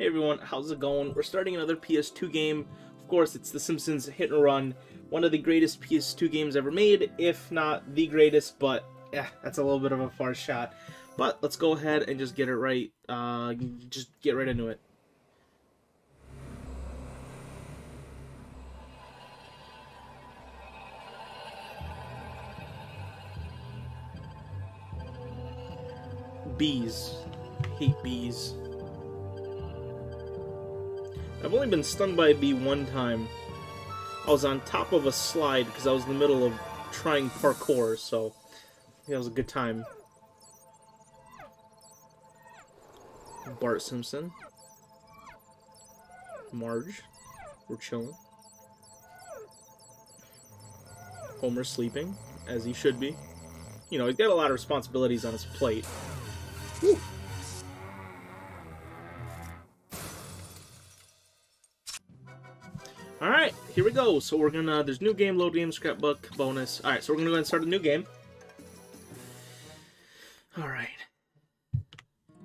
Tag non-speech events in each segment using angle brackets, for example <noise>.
Hey everyone, how's it going? We're starting another PS2 game. Of course, it's The Simpsons Hit and Run, one of the greatest PS2 games ever made, if not the greatest, but yeah, that's a little bit of a far shot. But let's go ahead and just get it right. Uh, just get right into it. Bees. Hate bees. I've only been stung by a bee one time. I was on top of a slide because I was in the middle of trying parkour, so it was a good time. Bart Simpson. Marge. We're chilling. Homer sleeping, as he should be. You know, he's got a lot of responsibilities on his plate. Whew. Here we go. So we're gonna, there's new game, load game, scrapbook, bonus. Alright, so we're gonna go ahead and start a new game. Alright.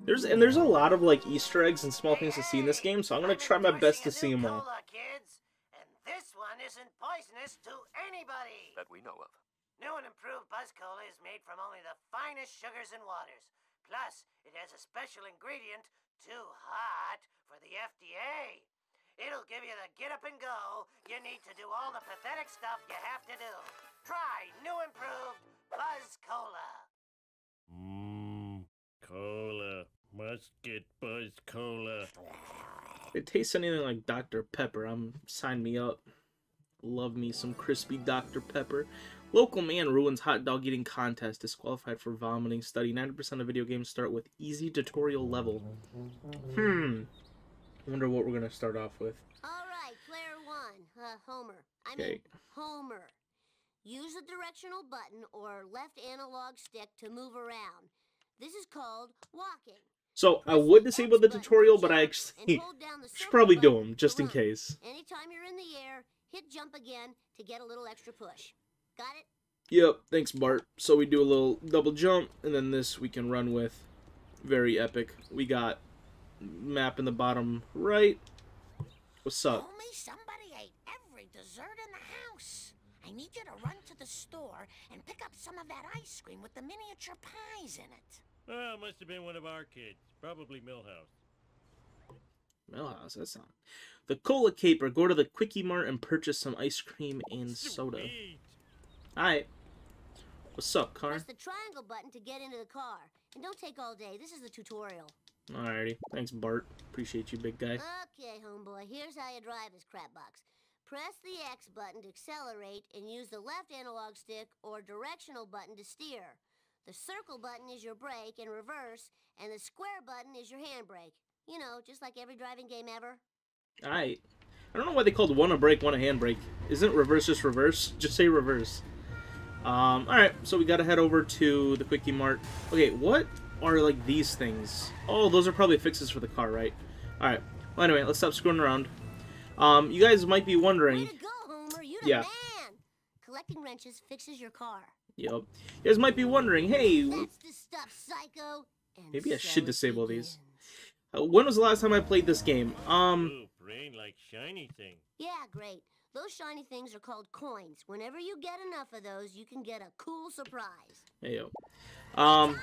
There's, and there's a lot of, like, Easter eggs and small things to see in this game, so I'm gonna try my best to see them all. Cola, kids, and this one isn't poisonous to anybody. that we know of. New and improved Buzz Cola is made from only the finest sugars and waters. Plus, it has a special ingredient, too hot for the FDA. It'll give you the get up and go you need to do all the pathetic stuff you have to do. Try new improved Buzz Cola. Mmm, cola. Must get Buzz Cola. If it tastes anything like Dr. Pepper, I'm sign me up. Love me some crispy Dr. Pepper. Local man ruins hot dog eating contest. Disqualified for vomiting study. 90% of video games start with easy tutorial level. Hmm. Wonder what we're gonna start off with. All right, player one, uh, Homer. I Okay. mean, Homer. Use the directional button or left analog stick to move around. This is called walking. So I would disable the tutorial, but I actually and hold down the <laughs> should probably do them just in case. Anytime you're in the air, hit jump again to get a little extra push. Got it? Yep, thanks Bart. So we do a little double jump, and then this we can run with. Very epic. We got map in the bottom right. What's up? Told me somebody ate every dessert in the house. I need you to run to the store and pick up some of that ice cream with the miniature pies in it. Oh, it must have been one of our kids. Probably Milhouse. Milhouse, that's not. The Cola Caper. Go to the Quickie Mart and purchase some ice cream and soda. Alright. What's up, car? Press the triangle button to get into the car. And don't take all day. This is the tutorial. Alrighty. Thanks, Bart. Appreciate you, big guy. Okay, homeboy, here's how you drive this crap box. Press the X button to accelerate and use the left analog stick or directional button to steer. The circle button is your brake and reverse, and the square button is your handbrake. You know, just like every driving game ever. Alright. I don't know why they called one a brake, one a handbrake. Isn't reverse just reverse? Just say reverse. Um, alright, so we gotta head over to the Quickie Mart. Okay, what are, like, these things? Oh, those are probably fixes for the car, right? Alright. Well, anyway, let's stop screwing around. Um, you guys might be Way wondering... to go, Homer! You the Yeah. man! Collecting wrenches fixes your car. Yep. You guys might be wondering, hey, That's the stuff, psycho. And Maybe I so should it disable these. uh, when was the last time I played this game? Um, Ooh, brain like shiny thing. Yeah, great. Those shiny things are called coins. Whenever you get enough of those, you can get a cool surprise. Hey yo. Um,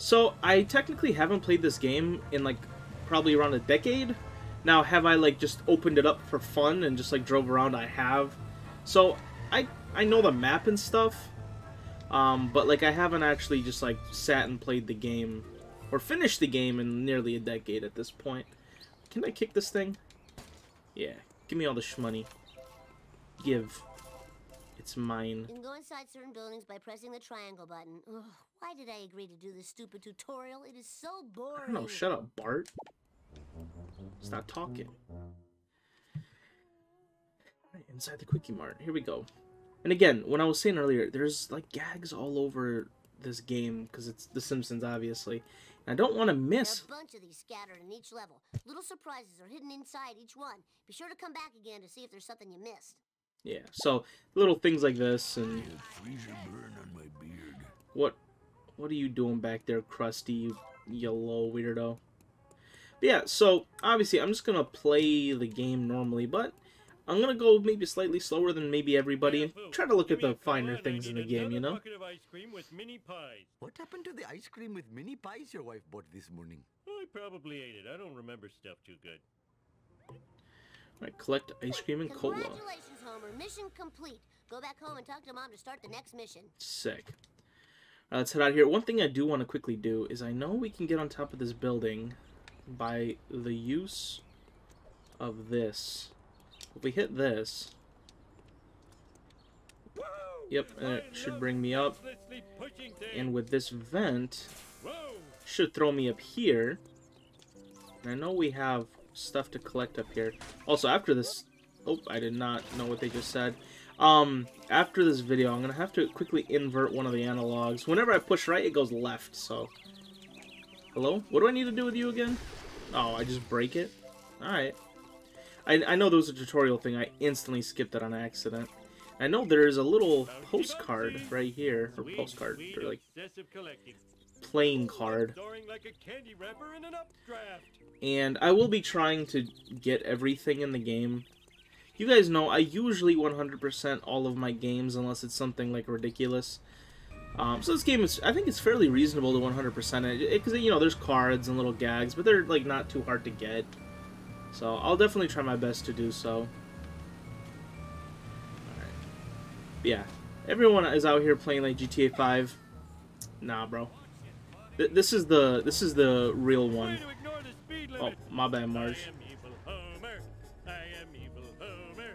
so I technically haven't played this game in like probably around a decade. Now, have I like just opened it up for fun and just like drove around? I have. So I I know the map and stuff. Um, but like I haven't actually just like sat and played the game or finished the game in nearly a decade at this point. Can I kick this thing? Yeah. Give me all the shmoney. Give. It's mine. You can go inside certain buildings by pressing the triangle button. Ugh, why did I agree to do this stupid tutorial? It is so boring. I don't know. Shut up, Bart. Stop talking. Right, inside the Quickie Mart. Here we go. And again, when I was saying earlier, there's like gags all over this game because it's The Simpsons, obviously. And I don't want to There miss. are a bunch of these scattered in each level. Little surprises are hidden inside each one. Be sure to come back again to see if there's something you missed. Yeah. So little things like this and Freezer burn on my beard. what? What are you doing back there, Krusty? You yellow weirdo. But yeah, so obviously I'm just gonna play the game normally, but I'm gonna go maybe slightly slower than maybe everybody and try to look at the finer things in the game, you know? Bucket of ice cream with mini pies. What happened to the ice cream with mini pies your wife bought this morning? I probably ate it. I don't remember stuff too good. Alright, collect ice cream and cola. Congratulations, Homer. Mission complete. Go back home and talk to Mom to start the next mission. Sick. Uh, let's head out here. One thing I do want to quickly do is I know we can get on top of this building by the use of this. If we hit this, Yep, and it should bring me up. Relentlessly pushing things. and with this vent, should throw me up here. And I know we have stuff to collect up here. Also, after this... Oh, I did not know what they just said. Um, after this video, I'm going to have to quickly invert one of the analogs. Whenever I push right, it goes left, so... Hello? What do I need to do with you again? Oh, I just break it? Alright. I, I know there was a tutorial thing. I instantly skipped it on accident. I know there is a little postcard right here. Or postcard. Or like playing card. And I will be trying to get everything in the game. You guys know I usually 100% all of my games unless it's something like ridiculous. Um, so this game is, I think it's fairly reasonable to 100% it because you know there's cards and little gags, but they're like not too hard to get. So I'll definitely try my best to do so. Yeah, everyone is out here playing like GTA 5. Nah, bro. Th- this is the this is the real one. Oh, my bad, Marge.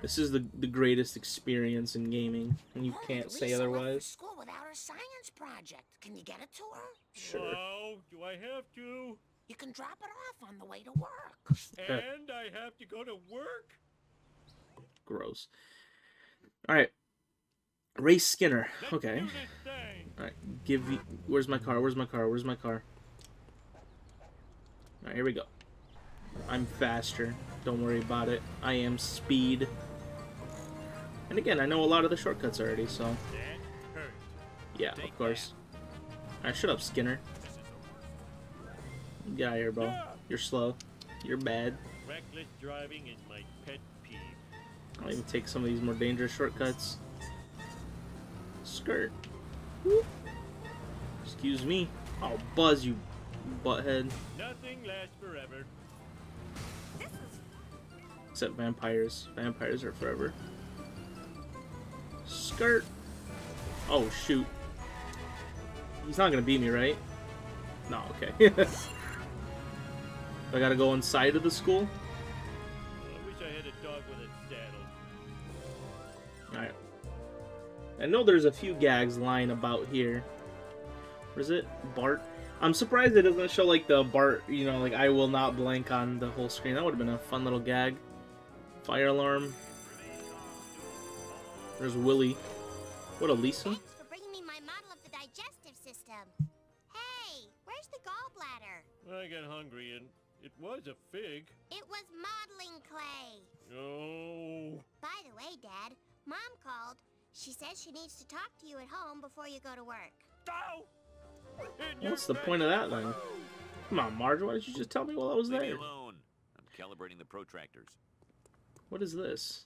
This is the the greatest experience in gaming, and you can't say Lisa left for otherwise. School without her science project. Can you get it to her? Sure. Oh, do I have to? You can drop it off on the way to work. And I have to go to work? Gross. All right. Ray Skinner. Okay. do this thing. All right. Give me. Where's my car? Where's my car? Where's my car? All right. Here we go. I'm faster. Don't worry about it. I am speed. And again, I know a lot of the shortcuts already, so yeah, of course. All right. Shut up, Skinner. Get out of here, bro. You're slow. You're bad. Reckless driving is my pet peeve. I'll even take some of these more dangerous shortcuts. Skirt. Whoop. Excuse me. I'll buzz you, butthead. Nothing lasts forever. Except vampires. Vampires are forever. Skirt. Oh, shoot. He's not gonna beat me, right? No, okay. <laughs> I gotta go inside of the school? I wish I had a dog with a saddle. Alright. I know there's a few gags lying about here. It? Bart? I'm surprised it doesn't show like the Bart, you know, like I will not blank on the whole screen. That would have been a fun little gag. Fire alarm. There's Willie. What a Lisa? Thanks for bringing me my model of the digestive system. Hey, where's the gallbladder? I got hungry and it was a fig. It was modeling clay. Oh. By the way, Dad, Mom called. She says she needs to talk to you at home before you go to work. Ow! In your What's the face. point of that then? Come on, Marge, why didn't you just tell me while I was Leave me there? alone. I'm calibrating the protractors. What is this?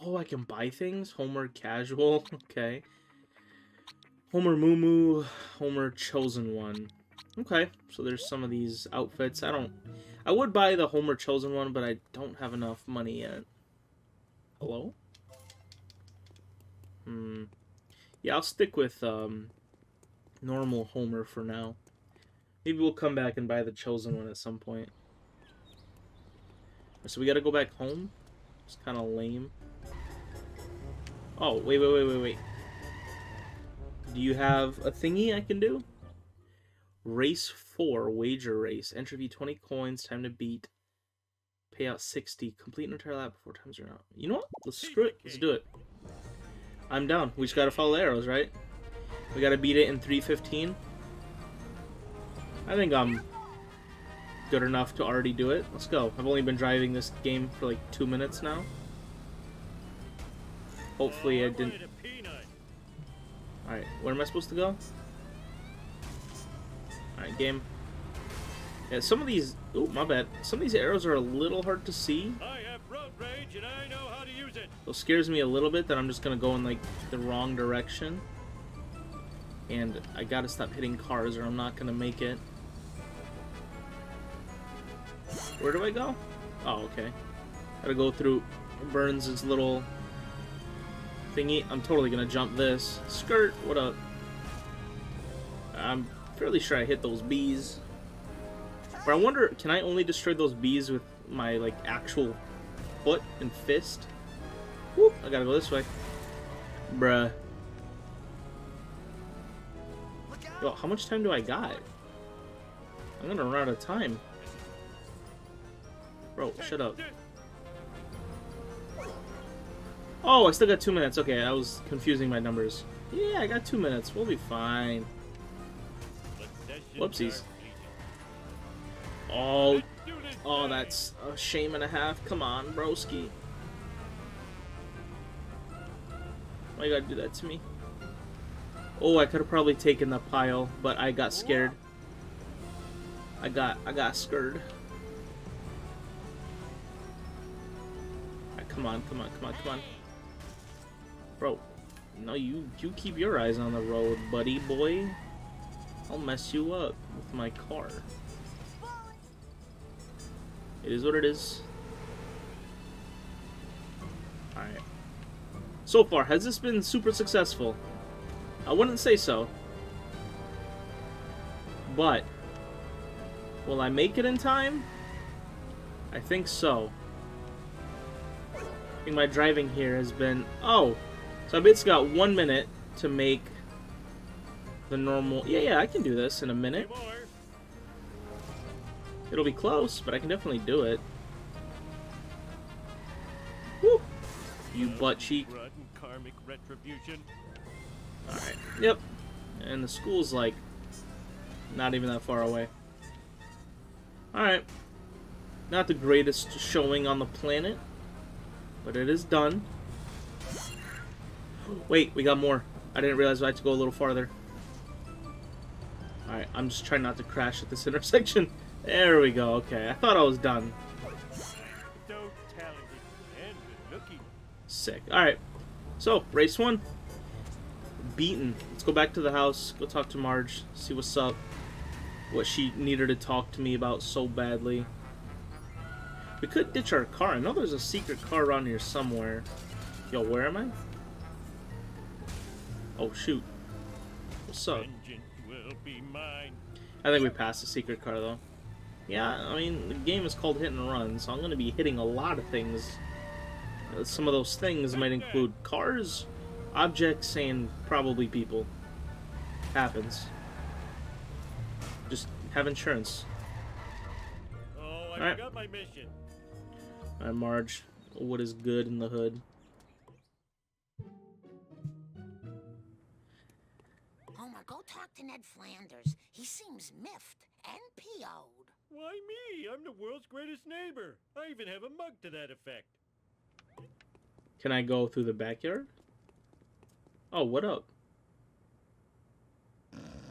Oh, I can buy things? Homer Casual? <laughs> Okay. Homer Moo Homer Chosen One. Okay, so there's some of these outfits. I don't... I would buy the Homer Chosen One, but I don't have enough money yet. Hello? Hmm. Yeah, I'll stick with, um... Normal Homer for now. Maybe we'll come back and buy the Chosen One at some point. So we gotta go back home? It's kind of lame. Oh, wait, wait, wait, wait, wait. Do you have a thingy I can do? Race 4, wager race. Entry fee 20 coins, time to beat. Payout 60. Complete an entire lap before times are out. You know what? Let's screw it. Let's do it. I'm down. We just gotta follow the arrows, right? We gotta beat it in 315. I think I'm good enough to already do it. Let's go. I've only been driving this game for like two minutes now. Hopefully I didn't... Alright, where am I supposed to go? Alright, game. Yeah, some of these Oh, my bad. Some of these arrows are a little hard to see. To. So scares me a little bit that I'm just gonna go in like the wrong direction. And I gotta stop hitting cars or I'm not gonna make it. Where do I go? Oh, okay. Gotta go through Burns' little thingy. I'm totally gonna jump this. Skirt, what up? I'm fairly sure I hit those bees. But I wonder, can I only destroy those bees with my, like, actual foot and fist? Whoop, I gotta go this way. Bruh. Yo, how much time do I got? I'm gonna run out of time. Bro, shut up. Oh, I still got two minutes. Okay, I was confusing my numbers. Yeah, I got two minutes. We'll be fine. Whoopsies. Oh, oh, that's a shame and a half. Come on, broski. Why you gotta do that to me? Oh, I could have probably taken the pile, but I got scared. I got, I got scared. Right, come on, come on, come on, come on. Bro, no, you, you keep your eyes on the road, buddy boy. I'll mess you up with my car. It is what it is. Alright. So far, has this been super successful? I wouldn't say so. But, will I make it in time? I think so. I think my driving here has been... Oh! So I basically got one minute to make the normal... Yeah, yeah, I can do this in a minute. It'll be close, but I can definitely do it. Woo! You butt cheek. Alright. Yep. And the school's like not even that far away. Alright. Not the greatest showing on the planet, but it is done. Wait, we got more. I didn't realize I had to go a little farther. Alright, I'm just trying not to crash at this <laughs> intersection. There we go, okay. I thought I was done. Sick. Alright. So, race one. Beaten. Let's go back to the house, go talk to Marge, see what's up. What she needed to talk to me about so badly. We could ditch our car. I know there's a secret car around here somewhere. Yo, where am I? Oh, shoot. What's up? Will be mine. I think we passed the secret car, though. Yeah, I mean, the game is called Hit and Run, so I'm going to be hitting a lot of things. Some of those things might include cars, objects, and probably people. Happens. Just have insurance. Oh, I Alright. forgot my mission. Alright, Marge. What is good in the hood? Homer, go talk to Ned Flanders. He seems miffed and PO'd. Why me? I'm the world's greatest neighbor. I even have a mug to that effect. Can I go through the backyard? Oh, what up?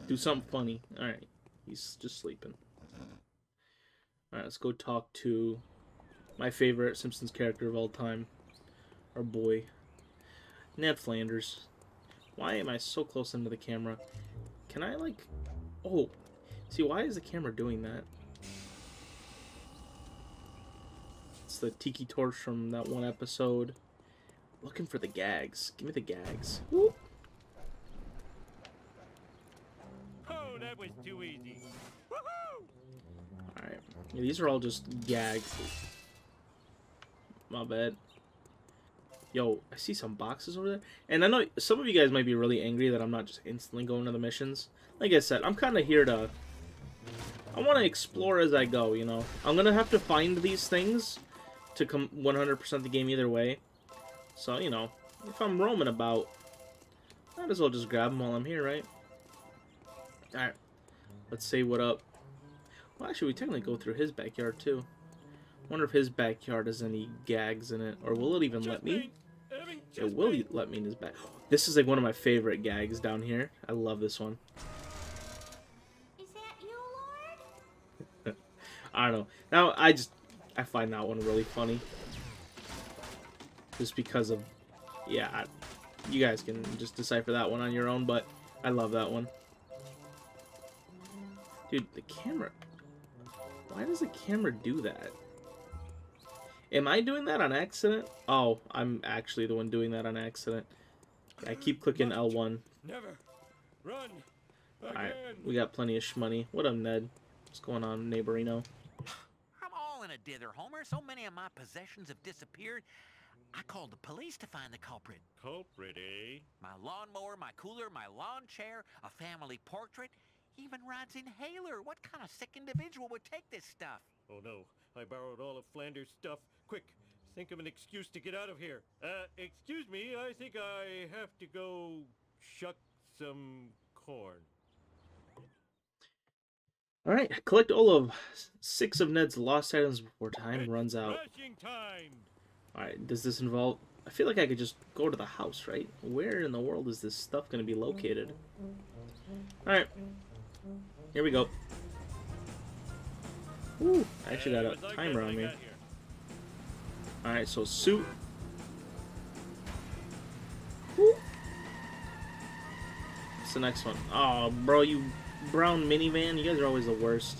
Do something funny. Alright. He's just sleeping. Alright, let's go talk to my favorite Simpsons character of all time. Our boy. Ned Flanders. Why am I so close into the camera? Can I, like... Oh. See, why is the camera doing that? It's the tiki torch from that one episode. Looking for the gags. Give me the gags. Whoop. Oh, that was too easy. Alright. Yeah, these are all just gags. My bad. Yo, I see some boxes over there. And I know some of you guys might be really angry that I'm not just instantly going to the missions. Like I said, I'm kind of here to... I want to explore as I go, you know? I'm going to have to find these things to come 100% the game either way. So, you know, if I'm roaming about, might as well just grab them while I'm here, right? Alright. Let's say what up. Well, actually, we technically go through his backyard, too. Wonder if his backyard has any gags in it, or will it even let me. It will let me in his back. This is like one of my favorite gags down here. I love this one. Is that you, Lord? <laughs> I don't know. Now I just I find that one really funny. Just because of yeah, I, you guys can just decipher that one on your own, but I love that one. Dude, the camera. Why does the camera do that? Am I doing that on accident? Oh, I'm actually the one doing that on accident. I keep clicking L1. Never. Run. Alright, we got plenty of shmoney. What up, Ned? What's going on, neighborino? I'm all in a dither, Homer. So many of my possessions have disappeared. I called the police to find the culprit. Culprit, eh? My lawnmower, my cooler, my lawn chair, a family portrait, even Rod's inhaler. What kind of sick individual would take this stuff? Oh no, I borrowed all of Flanders' stuff. Quick, think of an excuse to get out of here. Uh, excuse me, I think I have to go shuck some corn. Alright, collect all of six of Ned's lost items before time It's runs out. Time. Alright, does this involve... I feel like I could just go to the house, right? Where in the world is this stuff going to be located? Alright. Here we go. Ooh, I actually got a it was like timer on me. Alright, so suit. Woo. What's the next one? Oh, bro, you brown minivan. You guys are always the worst.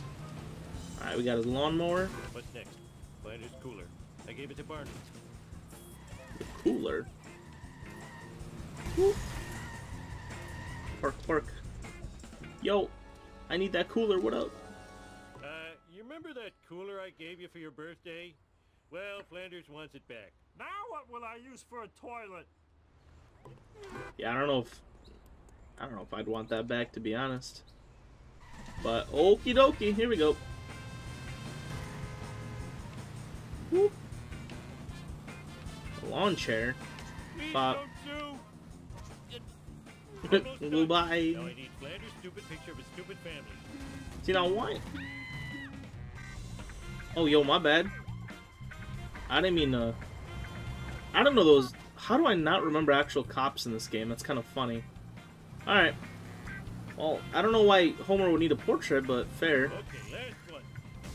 Alright, we got his lawnmower. What's next? Flanders cooler. I gave it to Barney. The cooler. Woo. Park, park. Yo, I need that cooler. What up? Uh, you remember that cooler I gave you for your birthday? Well, Flanders wants it back. Now what will I use for a toilet? Yeah, I don't know if I don't know if I'd want that back to be honest. But okie dokie, here we go. Whoop. A lawn chair. Please Pop. don't sue. Almost done. Goodbye. Now I need Flanders' stupid picture of his stupid family. See now why? Oh yo, my bad. I didn't mean to. Uh, I don't know those. How do I not remember actual cops in this game? That's kind of funny. All right. Well, I don't know why Homer would need a portrait, but fair. Okay, last one.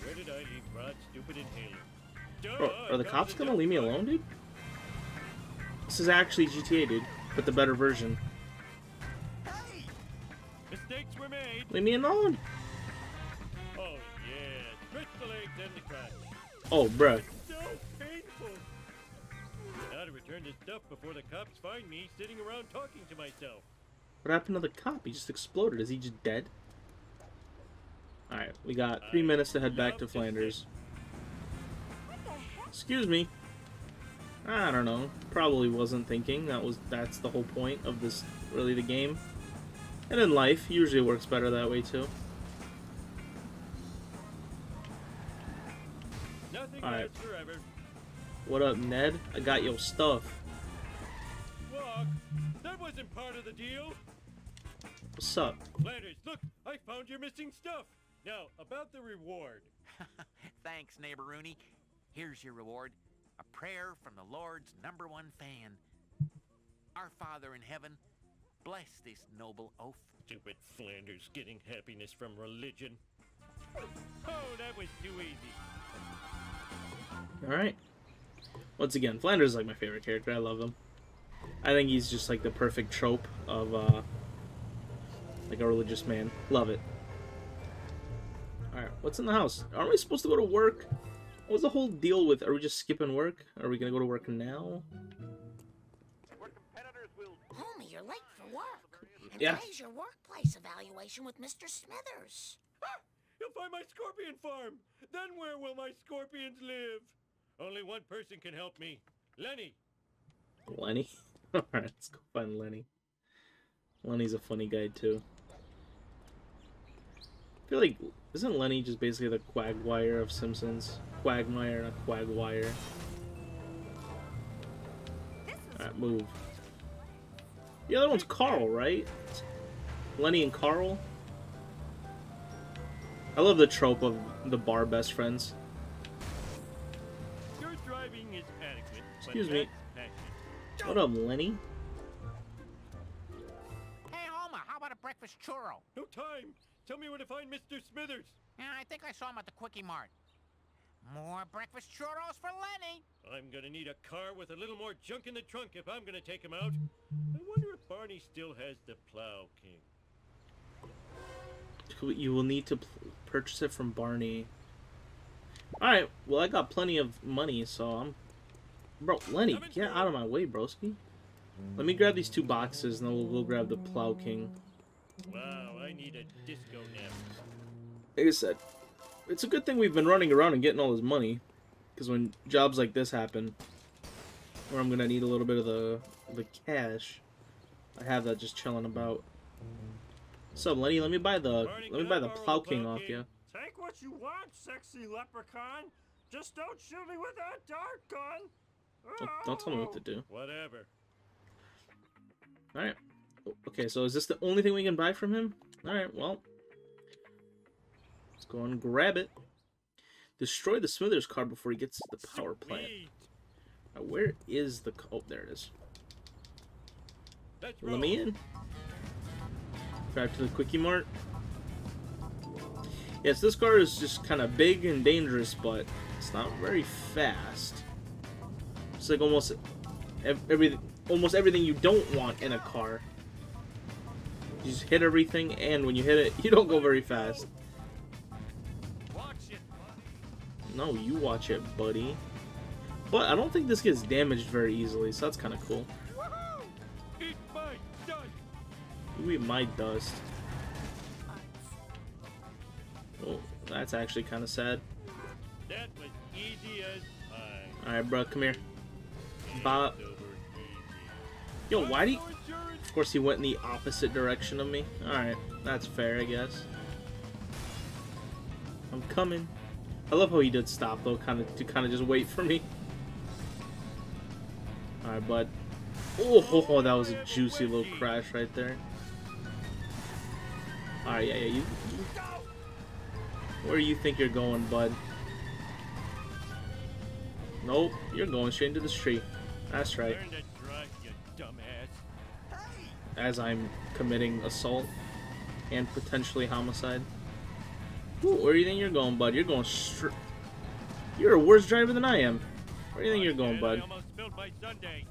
Where did I leave Rod's stupid inhaler? Bro, are the cops gonna leave me alone, dude? This is actually GTA, dude, but the better version. Mistakes were made. Leave me alone. Oh yeah, stretch the legs and the crotch. Oh, bruh. Now to return this stuff before the cops find me sitting around talking to myself. What happened to the cop? He just exploded. Is he just dead? Alright, we got three minutes to head back to Love to Flanders. Excuse me. I don't know. Probably wasn't thinking. That was that's the whole point of this really the game. And in life, usually it works better that way too. Nothing All right. lasts forever. What up, Ned? I got your stuff. Walk. That wasn't part of the deal. What's up? Flanders, look, I found your missing stuff. Now, about the reward. <laughs> Thanks, neighbor Rooney. Here's your reward. A prayer from the Lord's number one fan. Our Father in heaven, bless this noble oaf. Stupid Flanders getting happiness from religion. Oh, that was too easy. Alright. Once again, Flanders is like my favorite character. I love him. I think he's just like the perfect trope of uh like a religious man. Love it. Alright, what's in the house? Aren't we supposed to go to work? What was the whole deal with are we just skipping work? Are we gonna go to work now? Homie, you're late for work. And Yeah. today's your workplace evaluation with Mr. Smithers. Ah, you'll find my scorpion farm. Then where will my scorpions live? Only one person can help me. Lenny. Lenny? <laughs> Alright, let's go find Lenny. Lenny's a funny guy too. I feel like isn't Lenny just basically the Quagmire of Simpsons? Quagmire, not Quagwire. Alright, move. The other one's Carl, right? Lenny and Carl? I love the trope of the bar best friends. Excuse me. What up, Lenny? Hey, Homer, how about a breakfast churro? No time. Tell me where to find Mr. Smithers. Yeah, I think I saw him at the Quickie Mart. More breakfast churros for Lenny. I'm gonna need a car with a little more junk in the trunk if I'm gonna take him out. I wonder if Barney still has the Plow King. You will need to purchase it from Barney. Alright, well I got plenty of money, so I'm... Bro, Lenny, get out of my way, broski. Let me grab these two boxes, and then we'll go grab the Plow King. Wow, I need a disco nap. Like I said, it's a good thing we've been running around and getting all this money. Because when jobs like this happen, where I'm going to need a little bit of the, the cash, I have that just chilling about. So Lenny, let me buy the Barney, let me buy the plow king off you. Take what you want, sexy leprechaun. Just don't shoot me with that dart gun. Don't, don't tell me what to do. Whatever. Alright. Oh, okay, so is this the only thing we can buy from him? Alright, well. Let's go and grab it. Destroy the Smithers car before he gets to the power plant. Now, where is the... Oh, there it is. Let's Let me in. Drive to the Quickie Mart. Yes, this car is just kind of big and dangerous, but it's not very fast. It's like almost ev- everything, almost everything you don't want in a car. You just hit everything, and when you hit it, <laughs> you don't go very fast. No, you watch it, buddy. But I don't think this gets damaged very easily, so that's kind of cool. Woohoo! Eat my dust. You eat my dust. Oh, that's actually kind of sad. That was easy. Alright, bro, come here. Bob. Yo, why do you... Of course, he went in the opposite direction of me. Alright, that's fair, I guess. I'm coming. I love how he did stop, though, kind of to kind of just wait for me. Alright, bud. Oh, ho, that was a juicy little crash right there. Alright, yeah, yeah, you... Where do you think you're going, bud? Nope, you're going straight into the street. That's right. Learn to drive, you dumbass. as I'm committing assault and potentially homicide. Ooh, where do you think you're going, bud? You're going straight. You're a worse driver than I am. Where do you think you're going, bud? I almost spilled my sundae.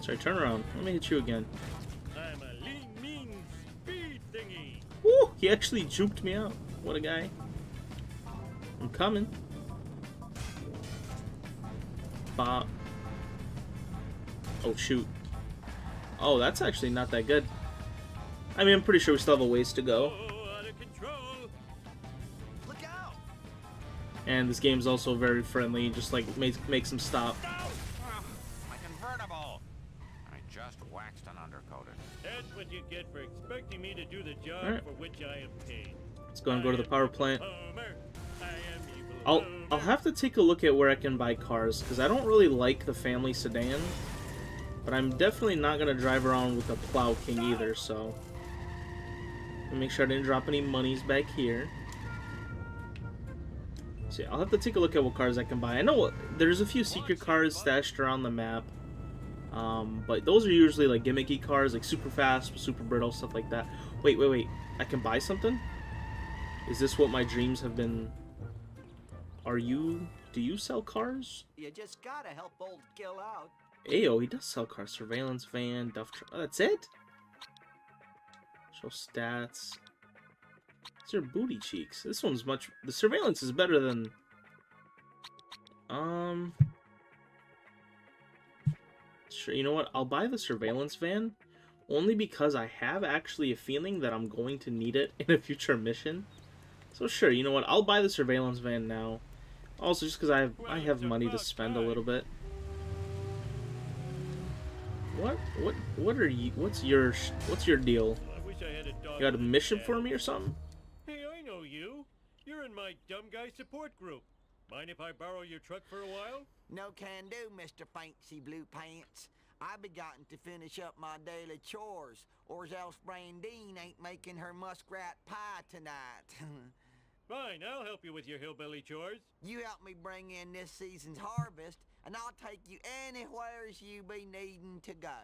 Sorry, turn around. Let me hit you again. I'm a lean, mean speed thingy. Woo! He actually juked me out. What a guy. I'm coming. Oh, shoot. Oh, that's actually not that good. I mean, I'm pretty sure we still have a ways to go. And this game's also very friendly, just like makes makes him stop. That's what you get for expecting me to do the job Alright. for which I am paid. Let's go and go to the power plant. I'll I'll have to take a look at where I can buy cars because I don't really like the family sedan, but I'm definitely not gonna drive around with the Plow King either. So make sure I didn't drop any monies back here. See, I'll have to take a look at what cars I can buy. I know there's a few secret cars stashed around the map, um, but those are usually like gimmicky cars, like super fast, super brittle, stuff like that. Wait, wait, wait! I can buy something? Is this what my dreams have been? Are you? Do you sell cars? You just gotta help old Gil out. Ayo, he does sell cars. Surveillance van, Duff truck. Oh, that's it? Show stats. These are booty cheeks. This one's much... The surveillance is better than... Um... Sure, you know what? I'll buy the surveillance van. Only because I have actually a feeling that I'm going to need it <laughs> in a future mission. So sure, you know what? I'll buy the surveillance van now. Also, just because I have I have money to spend a little bit. What what what are you? What's your what's your deal? I wish I had a dog You got a mission for me or something? Hey, I know you. You're in my dumb guy support group. Mind if I borrow your truck for a while? No can do, Mr. Fancy Blue Pants. I've begotten to finish up my daily chores, or else Brandine ain't making her muskrat pie tonight. <laughs> Fine, I'll help you with your hillbilly chores. you help me bring in this season's harvest, and I'll take you anywheres you be needing to go.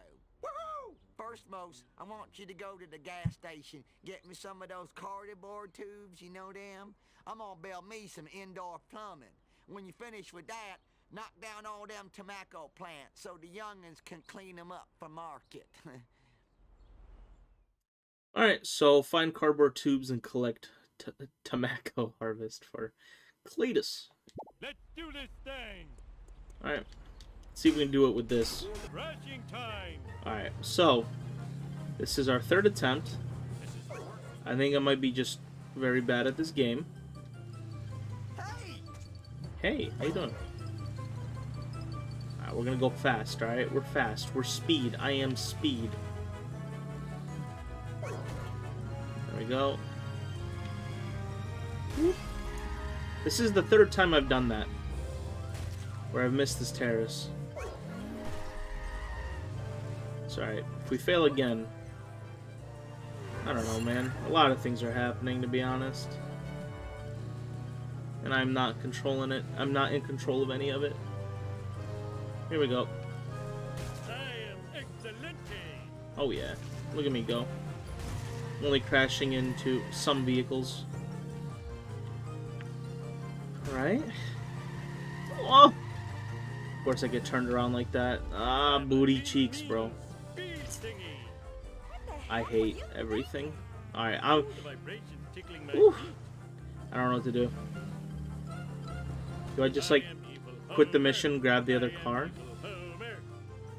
Woohoo! first most, I want you to go to the gas station, get me some of those cardboard tubes, you know them? I'm gonna build me some indoor plumbing. When you finish with that, knock down all them tobacco plants so the youngins can clean them up for market. <laughs> Alright, so find cardboard tubes and collect t- tobacco <laughs> harvest for Cletus. Let's do this thing. Alright, Let's see if we can do it with this. Crashing time. Alright, so this is our third attempt. This is the worst. I think I might be just very bad at this game. hey! Hey, how you doing? Alright, we're gonna go fast, alright? We're fast. We're speed. I am speed. There we go. This is the third time I've done that. Where I've missed this terrace. It's alright. If we fail again... I don't know, man. A lot of things are happening, to be honest. And I'm not controlling it. I'm not in control of any of it. Here we go. Oh yeah. Look at me go. I'm Only crashing into some vehicles. Alright. Oh! Of course I get turned around like that. Ah, booty cheeks, bro. I hate everything. Alright, I'm... The vibrations tickling my Oof. I don't know what to do. Do I just, like, quit the mission, grab the other car?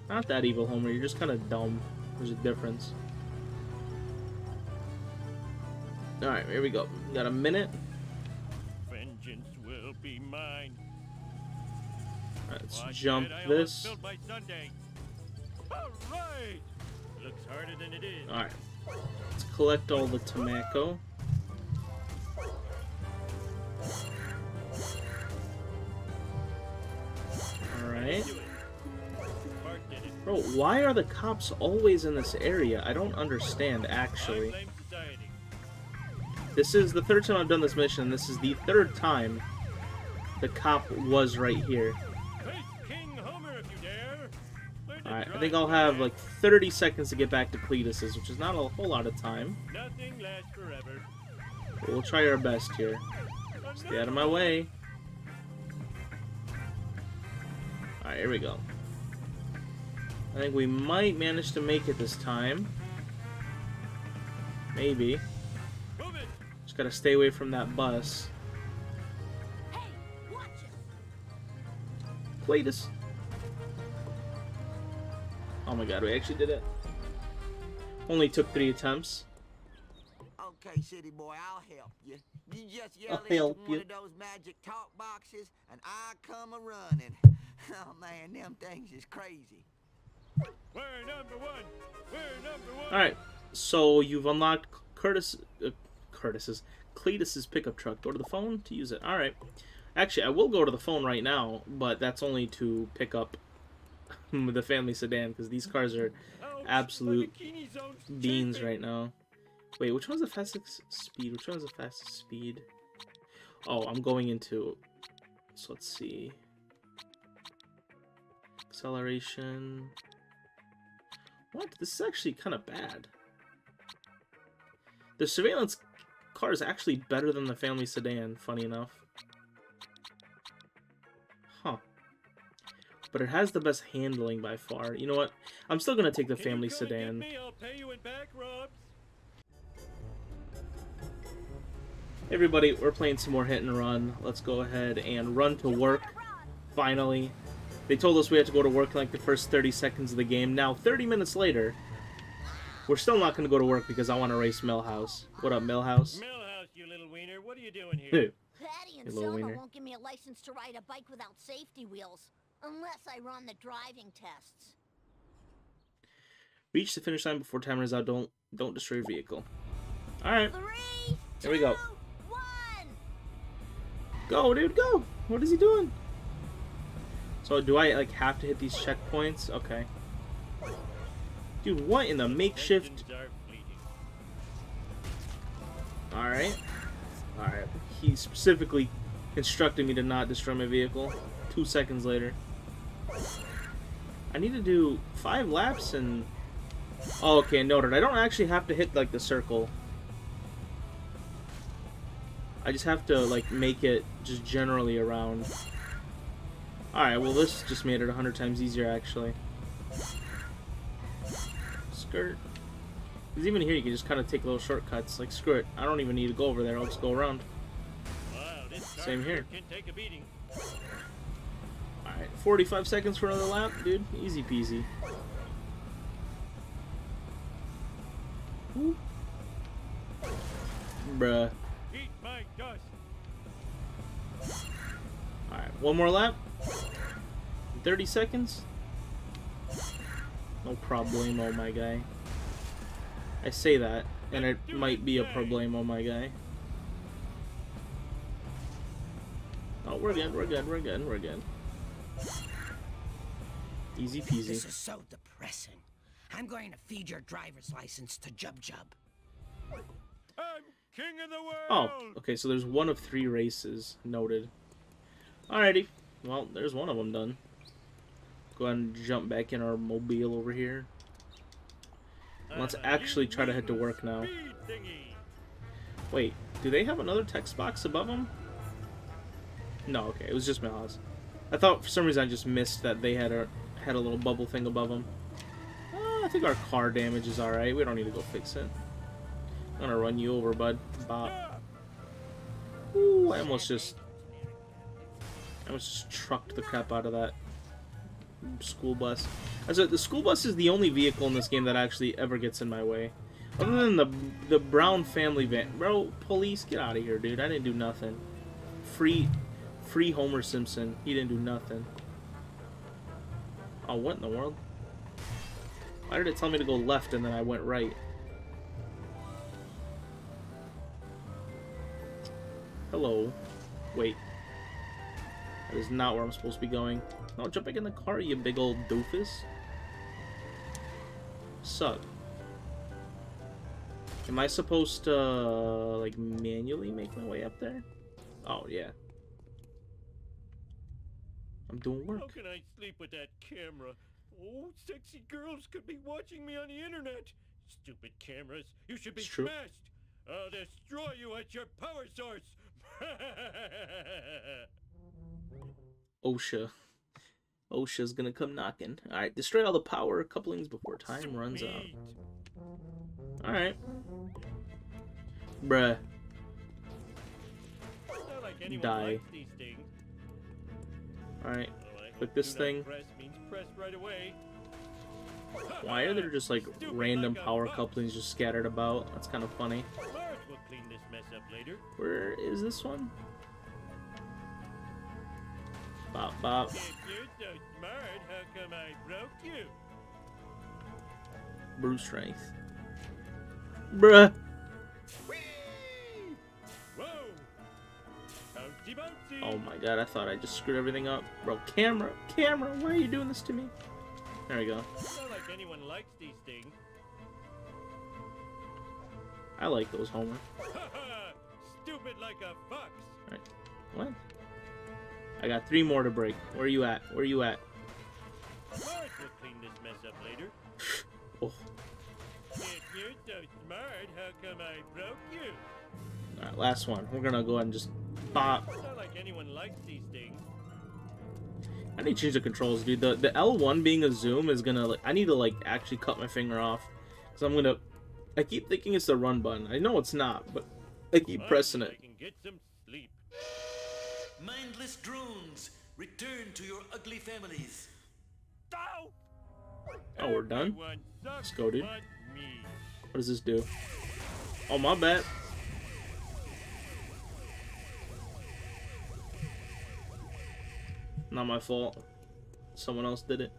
Not that evil, Homer. You're just kind of dumb. There's a difference. Alright, here we go. Got a minute. Vengeance will be mine. Let's Watch jump it, this. spilled. All right. Looks harder than it is. Alright. Let's collect all the tobacco. Alright. Do it. Bart did it. Bro, why are the cops always in this area? I don't understand, actually. This is the third time I've done this mission, and this is the third time the cop was right here. Face King Homer if you dare. Learn to Alright, I think I'll have like 30 seconds to get back to Cletus's, which is not a whole lot of time. Nothing lasts forever. But we'll try our best here. Stay out of my way. Alright, here we go. I think we might manage to make it this time. Maybe. Move it. Just gotta stay away from that bus. Hey, watch it. Cletus. Oh my god, we actually did it. Only took three attempts. Okay, city boy, I'll help you. You just yell I'll into one you. of those magic talk boxes, and I come a running. <laughs> Oh man, them things is crazy. We're number one. We're number one. Alright, so you've unlocked Curtis, uh, Curtis's, Cletus's pickup truck. Go to the phone to use it. Alright. Actually, I will go to the phone right now, but that's only to pick up <laughs> the family sedan, because these cars are absolute beans right now. Wait, which one's the fastest speed? Which one's the fastest speed? Oh, I'm going into... So let's see. Acceleration... What? This is actually kind of bad. The surveillance car is actually better than the family sedan, funny enough. Huh. But it has the best handling by far. You know what? I'm still gonna take the family go and get sedan. me? I'll pay you in back rubs. Hey everybody, we're playing some more hit and run. Let's go ahead and run to work. Finally. They told us we had to go to work in like the first 30 seconds of the game. Now, 30 minutes later, we're still not going to go to work because I want to race Milhouse. What up, Milhouse? Milhouse, you little wiener. What are you doing here? Hey. Patty and You Selma wiener. won't give me a license to ride a bike without safety wheels. Unless I run the driving tests. Reach the finish line before time runs out. Don't don't destroy your vehicle. Alright, Three, Here we go. one. go dude, go! What is he doing? So do I like have to hit these checkpoints? Okay. Dude, what in the makeshift. Alright. Alright. He specifically instructed me to not destroy my vehicle. Two seconds later. I need to do five laps and Oh, okay, noted. I don't actually have to hit, like, the circle. I just have to, like, make it just generally around. Alright, well, this just made it a hundred times easier, actually. Skirt. Because even here, you can just kind of take little shortcuts. Like, screw it. I don't even need to go over there. I'll just go around. Wow, Same here. Can take a beating. Alright, 45 seconds for another lap, dude. Easy peasy. Woo. Bruh. Eat my dust. Alright, one more lap. 30 seconds. No problemo, my guy. I say that, and it might be a problemo, my guy. Oh, we're good, we're good, we're good, we're good. Easy peasy. This is so depressing. I'm going to feed your driver's license to Jub Jub. I'm king of the Oh, okay, so there's one of three races. Noted. Alrighty. Well, there's one of them done. Go ahead and jump back in our mobile over here. Let's Uh, actually try to head to work now. Wait, do they have another text box above them? No, okay, it was just Milhouse. I thought for some reason I just missed that they had a had a little bubble thing above them. Uh, I think our car damage is alright. We don't need to go fix it. I'm gonna run you over, bud. Bop. Ooh, I almost just I almost just trucked the crap out of that school bus. A, the school bus is the only vehicle in this game that actually ever gets in my way. Other than the the Brown family van. Bro, police, get out of here, dude. I didn't do nothing. Free free Homer Simpson. He didn't do nothing. Oh, what in the world? Why did it tell me to go left and then I went right? Hello. Wait. That is not where I'm supposed to be going. No, jump back in the car, you big old doofus. Suck. Am I supposed to, uh, like, manually make my way up there? Oh, yeah. I'm doing work. How can I sleep with that camera? Oh, sexy girls could be watching me on the internet. Stupid cameras. You should be smashed. I'll destroy you at your power source. <laughs> OSHA. OSHA's gonna come knocking. Alright, destroy all the power couplings before time runs out. Alright. Bruh. Like Die. likes these things. Alright. Click this thing. Press press right away. Why are there just like Stupid random power couplings just scattered about? That's kind of funny. Clean this mess up later. Where is this one? Bop bop. If you're so smart, how come I broke you? Brute strength. Bruh. Whoa! Bouncy bouncy! Oh my god, I thought I just screwed everything up. Bro, camera, camera, why are you doing this to me? There we go. Like anyone likes these things. I like those Homer. <laughs> Stupid like a fox. What? I got three more to break. Where are you at? Where are you at? Clean this mess up later. <sighs> Oh, If you're so smart, how come I broke you? alright, last one. We're gonna go ahead and just bop. Not like anyone likes these things. I need to change the controls, dude. The the L1 being a zoom is gonna like I need to like actually cut my finger off. Cause I'm gonna I keep thinking it's the run button. I know it's not, but I keep Finally, pressing I it. can get some sleep. Mindless drones, return to your ugly families. Ow! Oh, we're done? Everyone Let's go, dude. me. What does this do? Oh my bad. Not my fault. Someone else did it.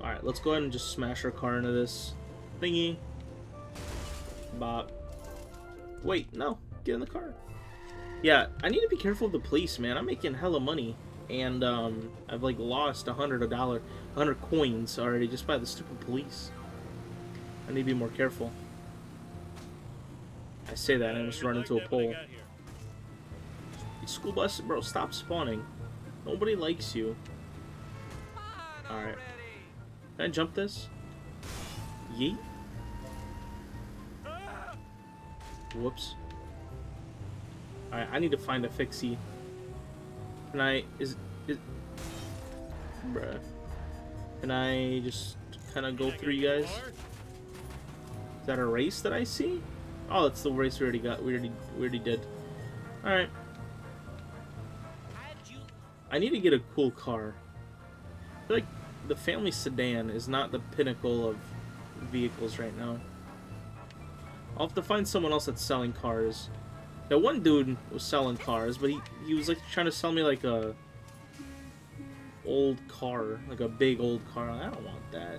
Alright, let's go ahead and just smash our car into this thingy. Bop. Wait, no. Get in the car. Yeah, I need to be careful of the police, man. I'm making hella money. And, um, I've, like, lost a hundred a dollar, a hundred coins already just by the stupid police. I need to be more careful. I say that and I almost you run into a that what I pole. School bus, bro, stop spawning. Nobody likes you. Alright. Can I jump this? Yeet. Whoops. Alright, I need to find a fixie. Can I... Is... is bruh. Can I just kind of go through you guys? Is that a race that I see? Oh, it's the race we already got. We already, we already did. Alright. I need to get a cool car. I feel like the family sedan is not the pinnacle of vehicles right now. I'll have to find someone else that's selling cars. That one dude was selling cars, but he, he was like trying to sell me like a old car, like a big old car. I don't want that.